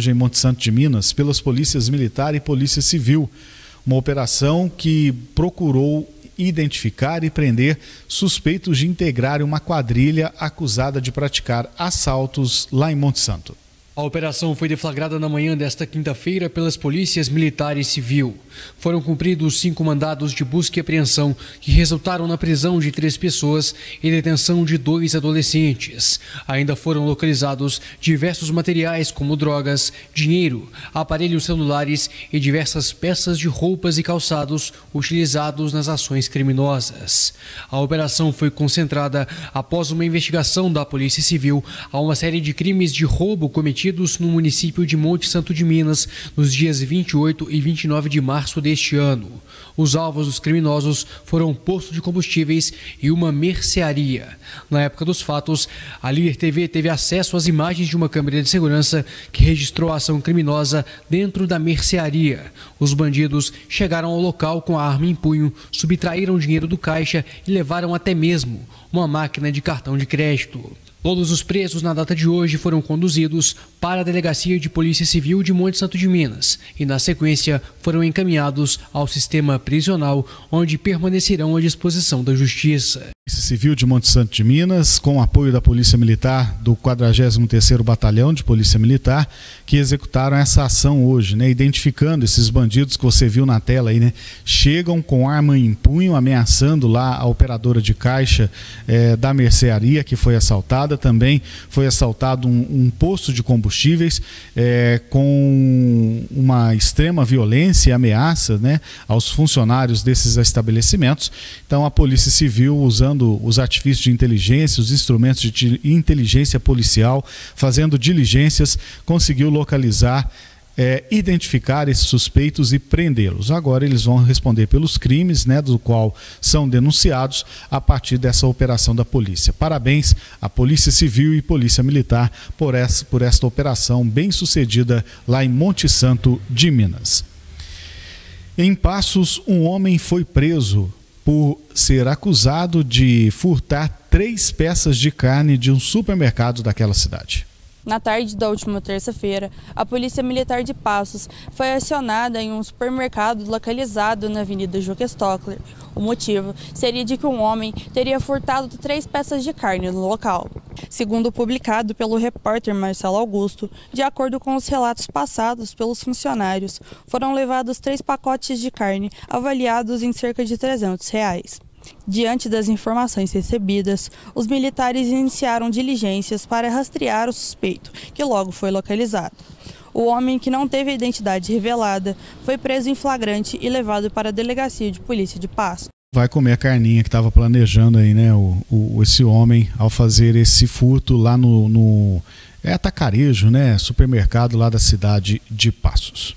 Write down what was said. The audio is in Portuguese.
hoje em Monte Santo de Minas pelas polícias militar e polícia civil. Uma operação que procurou identificar e prender suspeitos de integrar uma quadrilha acusada de praticar assaltos lá em Monte Santo. A operação foi deflagrada na manhã desta quinta-feira pelas polícias militar e civil. Foram cumpridos cinco mandados de busca e apreensão que resultaram na prisão de três pessoas e detenção de dois adolescentes. Ainda foram localizados diversos materiais como drogas, dinheiro, aparelhos celulares e diversas peças de roupas e calçados utilizados nas ações criminosas. A operação foi concentrada após uma investigação da Polícia Civil a uma série de crimes de roubo cometidos cometidos no município de Monte Santo de Minas nos dias 28 e 29 de março deste ano. Os alvos dos criminosos foram um posto de combustíveis e uma mercearia. Na época dos fatos, a Líder TV teve acesso às imagens de uma câmera de segurança que registrou a ação criminosa dentro da mercearia. Os bandidos chegaram ao local com a arma em punho, subtraíram dinheiro do caixa e levaram até mesmo uma máquina de cartão de crédito. Todos os presos na data de hoje foram conduzidos para a Delegacia de Polícia Civil de Monte Santo de Minas e, na sequência, foram encaminhados ao sistema prisional, onde permanecerão à disposição da Justiça. Polícia Civil de Monte Santo de Minas, com apoio da Polícia Militar do 43º Batalhão de Polícia Militar, que executaram essa ação hoje, né, identificando esses bandidos que você viu na tela aí, né, chegam com arma em punho, ameaçando lá a operadora de caixa eh, da mercearia que foi assaltada, também foi assaltado um, um posto de combustíveis eh, com uma extrema violência e ameaça, né, aos funcionários desses estabelecimentos. Então a Polícia Civil usando os artifícios de inteligência, os instrumentos de inteligência policial, fazendo diligências, conseguiu localizar é, identificar esses suspeitos e prendê-los. Agora eles vão responder pelos crimes, né, do qual são denunciados a partir dessa operação da polícia. Parabéns à Polícia Civil e Polícia Militar por essa, por esta operação bem sucedida lá em Monte Santo de Minas. Em Passos, um homem foi preso por ser acusado de furtar três peças de carne de um supermercado daquela cidade. Na tarde da última terça-feira, a Polícia Militar de Passos foi acionada em um supermercado localizado na Avenida Juca Stockler. O motivo seria de que um homem teria furtado três peças de carne no local. Segundo publicado pelo repórter Marcelo Augusto, de acordo com os relatos passados pelos funcionários, foram levados três pacotes de carne avaliados em cerca de 300 reais. Diante das informações recebidas, os militares iniciaram diligências para rastrear o suspeito, que logo foi localizado. O homem, que não teve a identidade revelada, foi preso em flagrante e levado para a delegacia de polícia de Passo. Vai comer a carninha que estava planejando aí, né? O, o, esse homem ao fazer esse furto lá no, no é atacarejo, né? Supermercado lá da cidade de Passos.